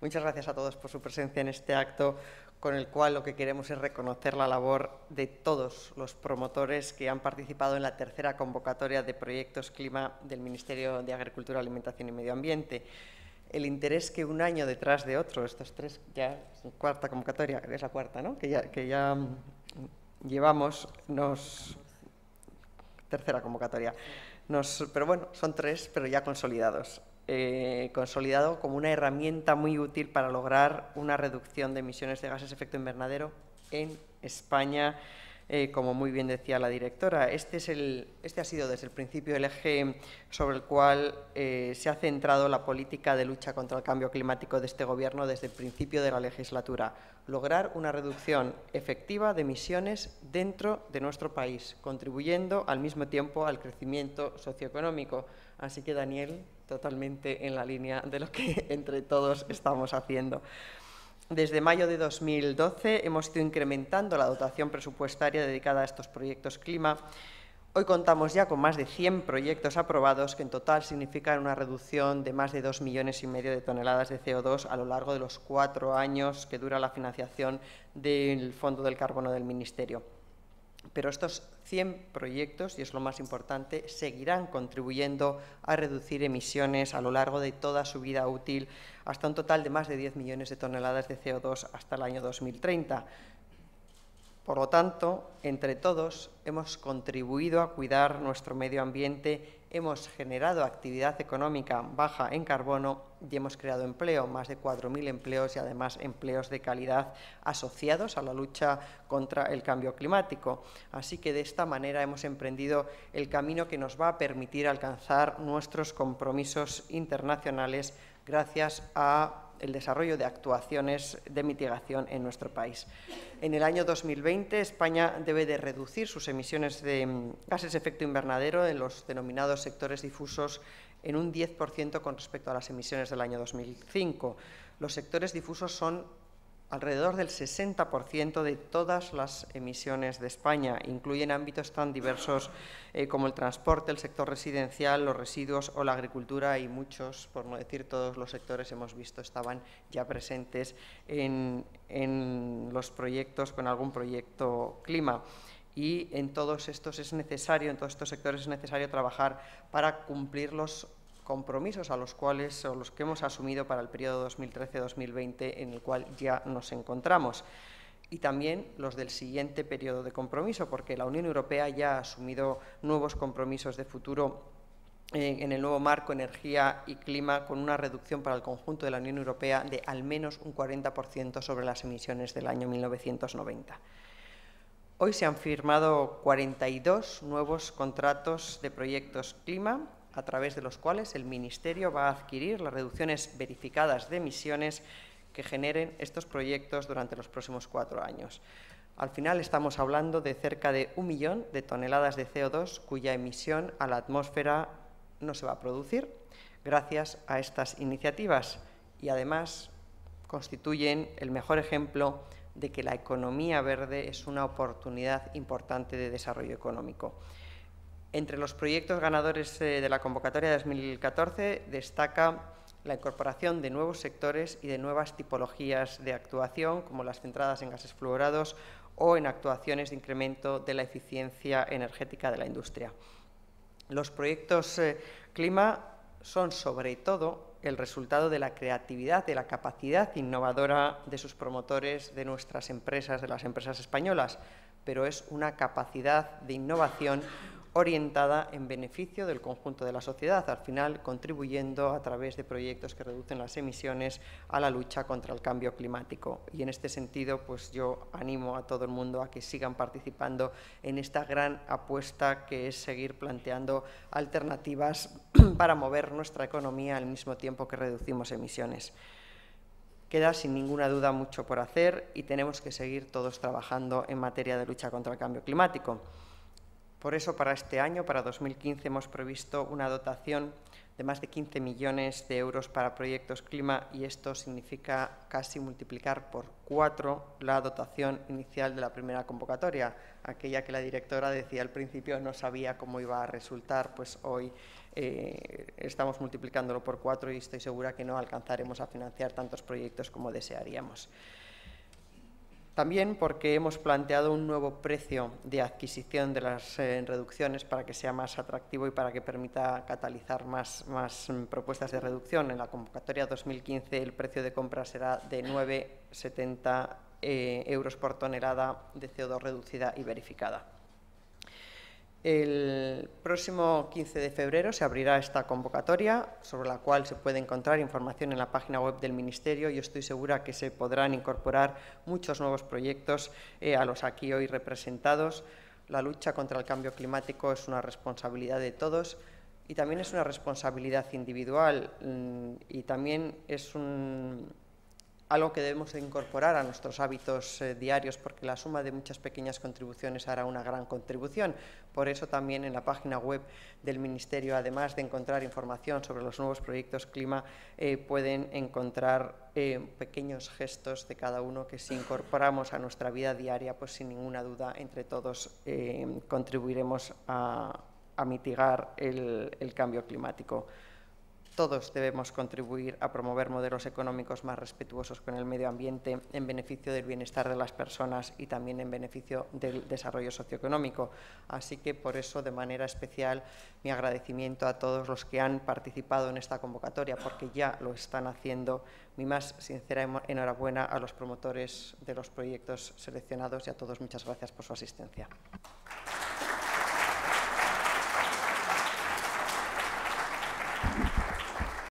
Muchas gracias a todos por su presencia en este acto con el cual lo que queremos es reconocer la labor de todos los promotores que han participado en la tercera convocatoria de proyectos clima del Ministerio de Agricultura, Alimentación y Medio Ambiente. El interés que un año detrás de otro, estos tres, ya cuarta convocatoria, es la cuarta, ¿no? Que ya, que ya llevamos, nos. Tercera convocatoria. Nos, pero bueno, son tres, pero ya consolidados. Eh, consolidado como una herramienta muy útil para lograr una reducción de emisiones de gases de efecto invernadero en España, eh, como muy bien decía la directora. Este, es el, este ha sido desde el principio el eje sobre el cual eh, se ha centrado la política de lucha contra el cambio climático de este Gobierno desde el principio de la legislatura. Lograr una reducción efectiva de emisiones dentro de nuestro país, contribuyendo al mismo tiempo al crecimiento socioeconómico. Así que, Daniel, totalmente en la línea de lo que entre todos estamos haciendo. Desde mayo de 2012 hemos ido incrementando la dotación presupuestaria dedicada a estos proyectos clima. Hoy contamos ya con más de 100 proyectos aprobados que en total significan una reducción de más de 2 millones y medio de toneladas de CO2 a lo largo de los cuatro años que dura la financiación del Fondo del Carbono del Ministerio. Pero estos 100 proyectos, y es lo más importante, seguirán contribuyendo a reducir emisiones a lo largo de toda su vida útil hasta un total de más de 10 millones de toneladas de CO2 hasta el año 2030. Por lo tanto, entre todos hemos contribuido a cuidar nuestro medio ambiente hemos generado actividad económica baja en carbono y hemos creado empleo, más de 4.000 empleos y además empleos de calidad asociados a la lucha contra el cambio climático. Así que de esta manera hemos emprendido el camino que nos va a permitir alcanzar nuestros compromisos internacionales gracias a el desarrollo de actuaciones de mitigación en nuestro país. En el año 2020, España debe de reducir sus emisiones de mm, gases de efecto invernadero en los denominados sectores difusos en un 10% con respecto a las emisiones del año 2005. Los sectores difusos son alrededor del 60% de todas las emisiones de España. Incluyen ámbitos tan diversos eh, como el transporte, el sector residencial, los residuos o la agricultura y muchos, por no decir todos los sectores, hemos visto, estaban ya presentes en, en los proyectos, con algún proyecto clima y en todos estos es necesario, en todos estos sectores es necesario trabajar para cumplir los compromisos a los cuales o los que hemos asumido para el periodo 2013-2020 en el cual ya nos encontramos y también los del siguiente periodo de compromiso, porque la Unión Europea ya ha asumido nuevos compromisos de futuro eh, en el nuevo marco energía y clima con una reducción para el conjunto de la Unión Europea de al menos un 40% sobre las emisiones del año 1990. Hoy se han firmado 42 nuevos contratos de proyectos clima a través de los cuales el Ministerio va a adquirir las reducciones verificadas de emisiones que generen estos proyectos durante los próximos cuatro años. Al final estamos hablando de cerca de un millón de toneladas de CO2 cuya emisión a la atmósfera no se va a producir gracias a estas iniciativas y además constituyen el mejor ejemplo de que la economía verde es una oportunidad importante de desarrollo económico. Entre los proyectos ganadores eh, de la convocatoria de 2014 destaca la incorporación de nuevos sectores y de nuevas tipologías de actuación, como las centradas en gases fluorados o en actuaciones de incremento de la eficiencia energética de la industria. Los proyectos eh, clima son sobre todo el resultado de la creatividad, de la capacidad innovadora de sus promotores, de nuestras empresas, de las empresas españolas, pero es una capacidad de innovación orientada en beneficio del conjunto de la sociedad, al final contribuyendo a través de proyectos que reducen las emisiones a la lucha contra el cambio climático. Y en este sentido, pues yo animo a todo el mundo a que sigan participando en esta gran apuesta que es seguir planteando alternativas para mover nuestra economía al mismo tiempo que reducimos emisiones. Queda sin ninguna duda mucho por hacer y tenemos que seguir todos trabajando en materia de lucha contra el cambio climático. Por eso, para este año, para 2015, hemos previsto una dotación de más de 15 millones de euros para proyectos clima y esto significa casi multiplicar por cuatro la dotación inicial de la primera convocatoria, aquella que la directora decía al principio no sabía cómo iba a resultar, pues hoy eh, estamos multiplicándolo por cuatro y estoy segura que no alcanzaremos a financiar tantos proyectos como desearíamos. También porque hemos planteado un nuevo precio de adquisición de las eh, reducciones para que sea más atractivo y para que permita catalizar más, más mm, propuestas de reducción. En la convocatoria 2015 el precio de compra será de 9,70 eh, euros por tonelada de CO2 reducida y verificada. El próximo 15 de febrero se abrirá esta convocatoria, sobre la cual se puede encontrar información en la página web del Ministerio y estoy segura que se podrán incorporar muchos nuevos proyectos eh, a los aquí hoy representados. La lucha contra el cambio climático es una responsabilidad de todos y también es una responsabilidad individual mm, y también es un, algo que debemos incorporar a nuestros hábitos eh, diarios porque la suma de muchas pequeñas contribuciones hará una gran contribución. Por eso también en la página web del Ministerio, además de encontrar información sobre los nuevos proyectos clima, eh, pueden encontrar eh, pequeños gestos de cada uno que si incorporamos a nuestra vida diaria, pues sin ninguna duda entre todos contribuiremos a, mitigar el cambio climático. Todos debemos contribuir a promover modelos económicos más respetuosos con el medio ambiente en beneficio del bienestar de las personas y también en beneficio del desarrollo socioeconómico. Así que por eso, de manera especial, mi agradecimiento a todos los que han participado en esta convocatoria, porque ya lo están haciendo. Mi más sincera enhorabuena a los promotores de los proyectos seleccionados y a todos muchas gracias por su asistencia.